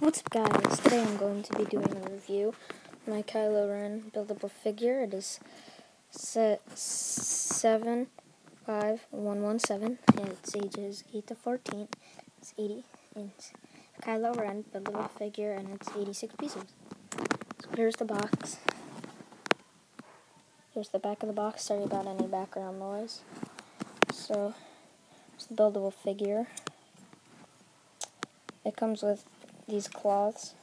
What's up guys, today I'm going to be doing a review my Kylo Ren buildable figure. It is set 75117 and its ages 8 to 14. It's 80 inch Kylo Ren buildable figure and it's 86 pieces. So here's the box. Here's the back of the box, sorry about any background noise. So, it's the buildable figure. It comes with these cloths.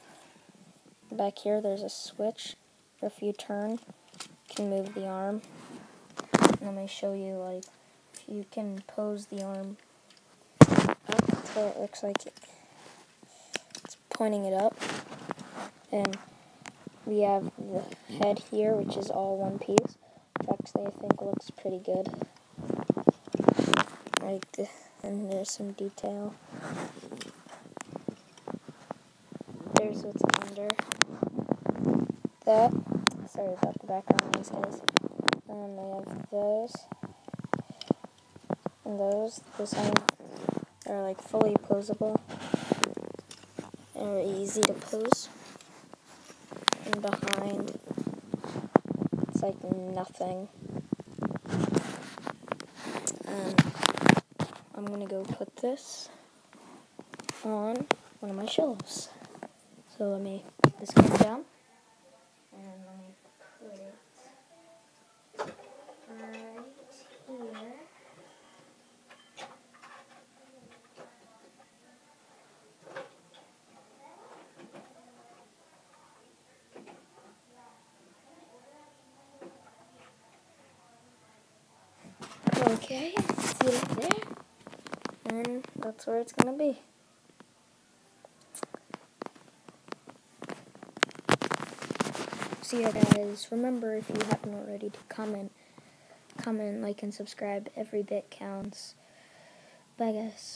Back here there's a switch. If you turn, you can move the arm. Let me show you like you can pose the arm up so it looks like it's pointing it up. And we have the head here, which is all one piece. Which actually I think looks pretty good. Right, and there's some detail. There's what's under that. Sorry about the background noise, guys. Um, they have those and those. This one are like fully posable and easy to pose. And behind, it's like nothing. Um, I'm gonna go put this on one of my shelves. So let me put this camera down. And let me put it right here. Okay, see it there. And that's where it's gonna be. So yeah guys, remember if you haven't already to comment, comment, like, and subscribe. Every bit counts. Bye guys.